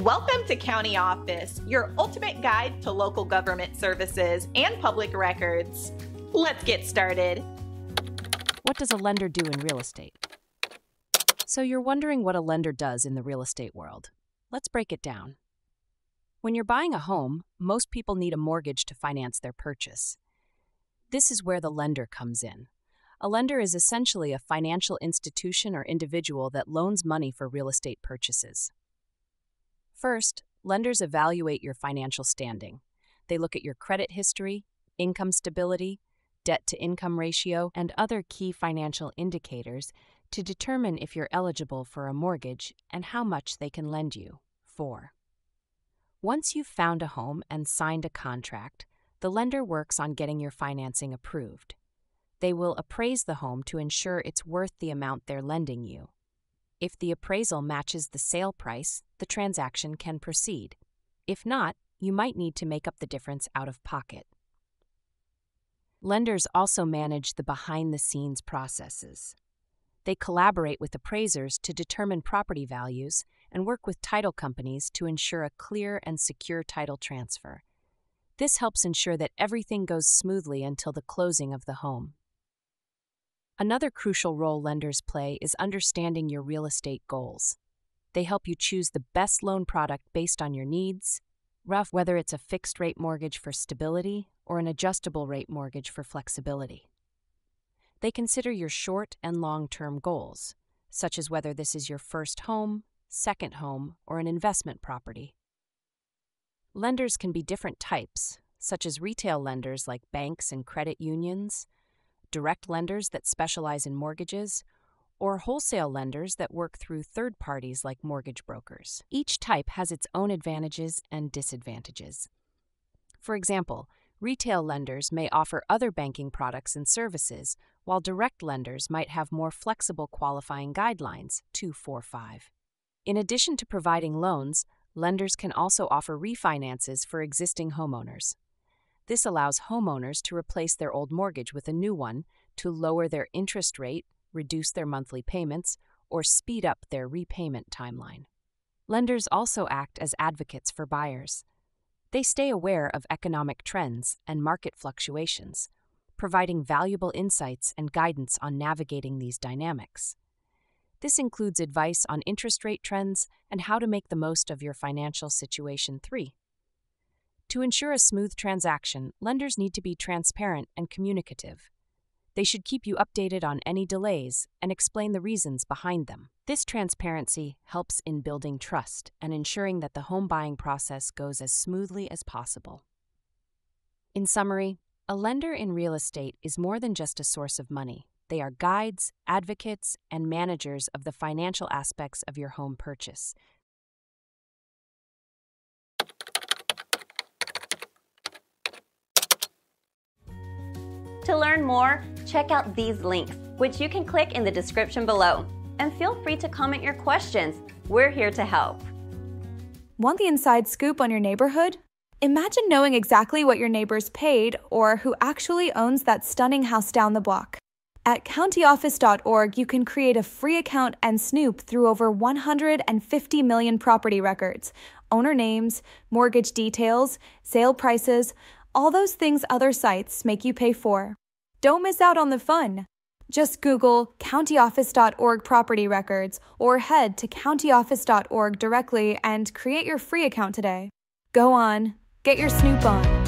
Welcome to County Office, your ultimate guide to local government services and public records. Let's get started. What does a lender do in real estate? So, you're wondering what a lender does in the real estate world. Let's break it down. When you're buying a home, most people need a mortgage to finance their purchase. This is where the lender comes in. A lender is essentially a financial institution or individual that loans money for real estate purchases. First, lenders evaluate your financial standing. They look at your credit history, income stability, debt to income ratio, and other key financial indicators to determine if you're eligible for a mortgage and how much they can lend you. 4. Once you've found a home and signed a contract, the lender works on getting your financing approved. They will appraise the home to ensure it's worth the amount they're lending you. If the appraisal matches the sale price, the transaction can proceed. If not, you might need to make up the difference out of pocket. Lenders also manage the behind the scenes processes. They collaborate with appraisers to determine property values and work with title companies to ensure a clear and secure title transfer. This helps ensure that everything goes smoothly until the closing of the home. Another crucial role lenders play is understanding your real estate goals. They help you choose the best loan product based on your needs, rough whether it's a fixed rate mortgage for stability or an adjustable rate mortgage for flexibility. They consider your short and long term goals, such as whether this is your first home, second home, or an investment property. Lenders can be different types, such as retail lenders like banks and credit unions direct lenders that specialize in mortgages, or wholesale lenders that work through third parties like mortgage brokers. Each type has its own advantages and disadvantages. For example, retail lenders may offer other banking products and services, while direct lenders might have more flexible qualifying guidelines, 245. In addition to providing loans, lenders can also offer refinances for existing homeowners. This allows homeowners to replace their old mortgage with a new one to lower their interest rate, reduce their monthly payments, or speed up their repayment timeline. Lenders also act as advocates for buyers. They stay aware of economic trends and market fluctuations, providing valuable insights and guidance on navigating these dynamics. This includes advice on interest rate trends and how to make the most of your financial situation. 3. To ensure a smooth transaction, lenders need to be transparent and communicative. They should keep you updated on any delays and explain the reasons behind them. This transparency helps in building trust and ensuring that the home buying process goes as smoothly as possible. In summary, a lender in real estate is more than just a source of money. They are guides, advocates, and managers of the financial aspects of your home purchase, learn more, check out these links, which you can click in the description below. And feel free to comment your questions. We're here to help. Want the inside scoop on your neighborhood? Imagine knowing exactly what your neighbors paid or who actually owns that stunning house down the block. At countyoffice.org, you can create a free account and snoop through over 150 million property records, owner names, mortgage details, sale prices, all those things other sites make you pay for. Don't miss out on the fun. Just Google countyoffice.org property records or head to countyoffice.org directly and create your free account today. Go on, get your snoop on.